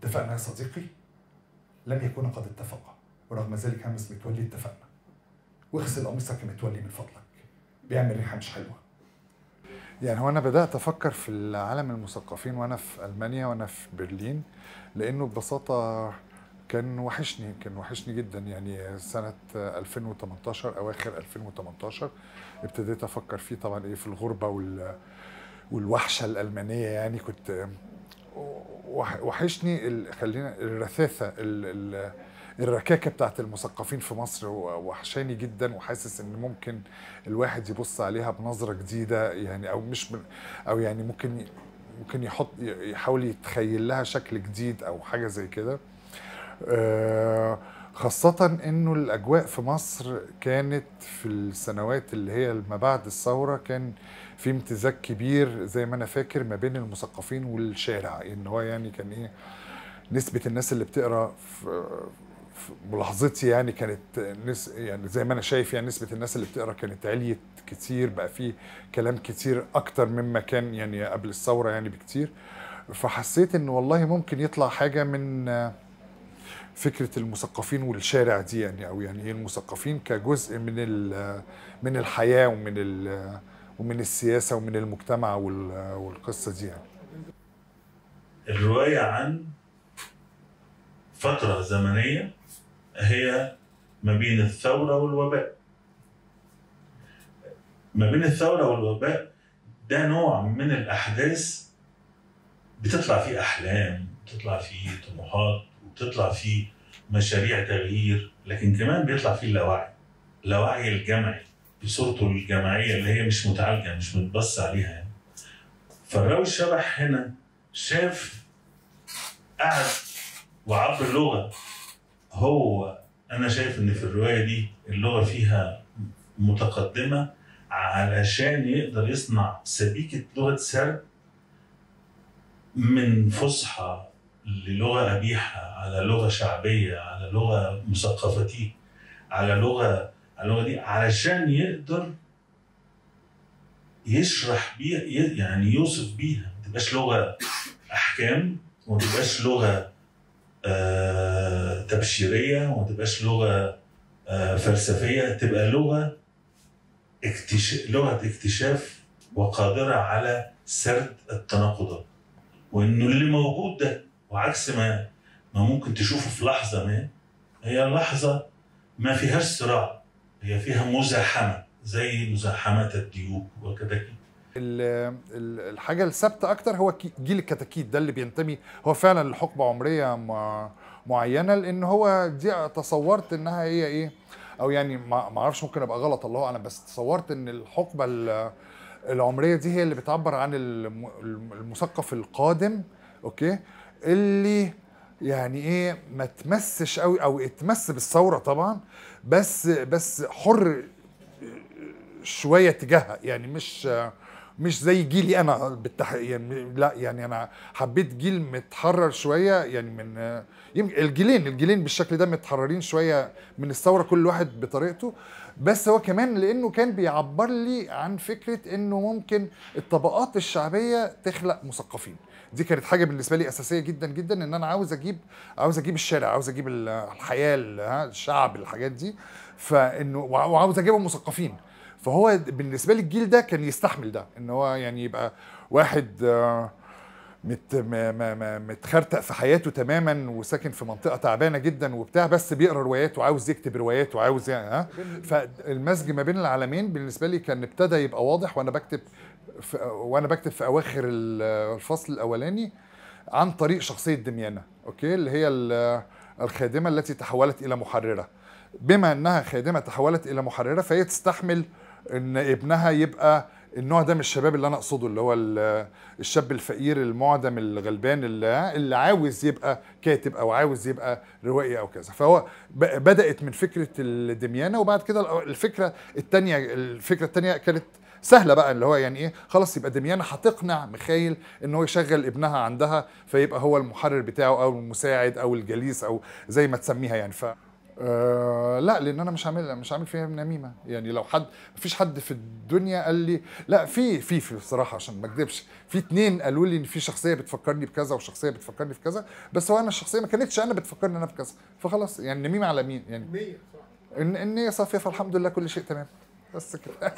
اتفقنا يا صديقي؟ لم يكونا قد اتفقا ورغم ذلك همس متولي اتفقنا. واغسل قميصك يا متولي من فضلك. بيعمل ريحة مش حلوة. يعني هو أنا بدأت أفكر في العالم المثقفين وأنا في ألمانيا وأنا في برلين لأنه ببساطة كان وحشني كان وحشني جدا. يعني سنة 2018 أواخر 2018 ابتديت أفكر فيه طبعا إيه في الغربة وال والوحشة الألمانية يعني. كنت وحشني خلينا الرثاثة ال- ال- الركاكة بتاعت المثقفين في مصر وحشاني جدا وحاسس إن ممكن الواحد يبص عليها بنظرة جديدة يعني أو مش أو يعني ممكن ممكن يحط يحاول يتخيل لها شكل جديد أو حاجة زي كده. آه، خاصة إنه الأجواء في مصر كانت في السنوات اللي هي ما بعد الثورة كان في امتزاج كبير زي ما أنا فاكر ما بين المثقفين والشارع إن هو يعني كان إيه نسبة الناس اللي بتقرأ في ملاحظتي يعني كانت نس يعني زي ما أنا شايف يعني نسبة الناس اللي بتقرأ كانت عليت كتير بقى في كلام كتير أكتر مما كان يعني قبل الثورة يعني بكتير. فحسيت إن والله ممكن يطلع حاجة من فكرة المثقفين والشارع دي يعني أو يعني إيه المثقفين كجزء من من الحياة ومن ومن السياسة ومن المجتمع وال- والقصة دي يعني. الرواية عن فترة زمنية هي ما بين الثورة والوباء. ما بين الثورة والوباء ده نوع من الأحداث بتطلع فيه أحلام. بتطلع فيه طموحات وبتطلع فيه مشاريع تغيير لكن كمان بيطلع فيه اللاوعي. اللاوعي الجمعي بصورته الجماعية اللي هي مش متعالجة مش متبص عليها يعني. فالراوي الشبح هنا شاف قعد وعبر اللغة. هو أنا شايف إن في الرواية دي اللغة فيها متقدمة علشان يقدر يصنع سبيكة لغة سرد من فصحى للغة قبيحة على لغة شعبية على لغة مثقفتي على لغة على اللغة دي علشان يقدر يشرح بيها يعني يوصف بيها. ما تبقاش لغة أحكام وما تبقاش لغة آه تبشيرية وما تبقاش لغة آه فلسفية. تبقى لغة اكتشاف لغة اكتشاف وقادرة على سرد التناقضات. وإنه اللي موجود ده وعكس ما ما ممكن تشوفه في لحظة ما هي لحظة ما فيهاش صراع هي فيها مزاحمة زي مزاحمة الديوك ال- الحاجة الثابتة أكتر هو جيل الكتاكيت ده اللي بينتمي هو فعلا لحقبة عمرية مع- معينة لأن هو دي تصورت إنها هي إيه أو يعني ما أعرفش ممكن أبقى غلط الله أعلم بس تصورت إن الحقبة ال- العمرية دي هي اللي بتعبر عن الم- الم- المثقف القادم أوكي؟ اللي يعني إيه ما تمسش قوي أو اتمس بالثورة طبعا بس بس حر شوية تجاهها. يعني مش مش زي جيلي أنا بالتح... يعني لا يعني أنا حبيت جيل متحرر شوية يعني من يمكن الجيلين الجيلين بالشكل ده متحررين شوية من الثورة كل واحد بطريقته. بس هو كمان لأنه كان بيعبر لي عن فكرة إنه ممكن الطبقات الشعبية تخلق مثقفين. دي كانت حاجة بالنسبة لي أساسية جدا جدا إن أنا عاوز أجيب عاوز أجيب الشارع عاوز أجيب ال- الحياة الشعب الحاجات دي. فإنه وع- وعاوز أجيبهم مثقفين. فهو بالنسبة لي الجيل ده كان يستحمل ده إن هو يعني يبقى واحد آه، مت ما ما ما متخرتق في حياته تماما وساكن في منطقة تعبانة جدا وبتاع بس بيقرأ روايات وعاوز يكتب روايات وعاوز يعني ها؟ فالمزج ما بين العالمين بالنسبة لي كان ابتدى يبقى واضح وأنا بكتب وأنا بكتب في أواخر ال- الفصل الأولاني عن طريق شخصية دميانة أوكي؟ اللي هي ال- الخادمة التي تحولت إلى محررة. بما إنها خادمة تحولت إلى محررة فهي تستحمل إن ابنها يبقى النوع ده من الشباب اللي أنا أقصده اللي هو ال- الشاب الفقير المعدم الغلبان اللي, اللي عاوز يبقى كاتب أو عاوز يبقى روائي أو كذا. فهو بدأت من فكرة الدميانة وبعد كده الفكرة الثانية الفكرة الثانية كانت سهلة بقى اللي هو يعني إيه خلاص يبقى دميانة هتقنع مخايل إن هو يشغل ابنها عندها فيبقى هو المحرر بتاعه أو المساعد أو الجليس أو زي ما تسميها يعني. ف لا لأن أنا مش عامل مش عامل فيها نميمة. يعني لو حد مفيش حد في الدنيا قال لي لا في في في بصراحة عشان ما اكذبش في اتنين قالوا لي إن في شخصية بتفكرني بكذا وشخصية بتفكرني في كذا بس هو أنا الشخصية ما كانتش أنا بتفكرني أنا بكذا فخلاص يعني نميمة على مين؟ يعني النيه صافية فالحمد لله كل شيء تمام. بس كده.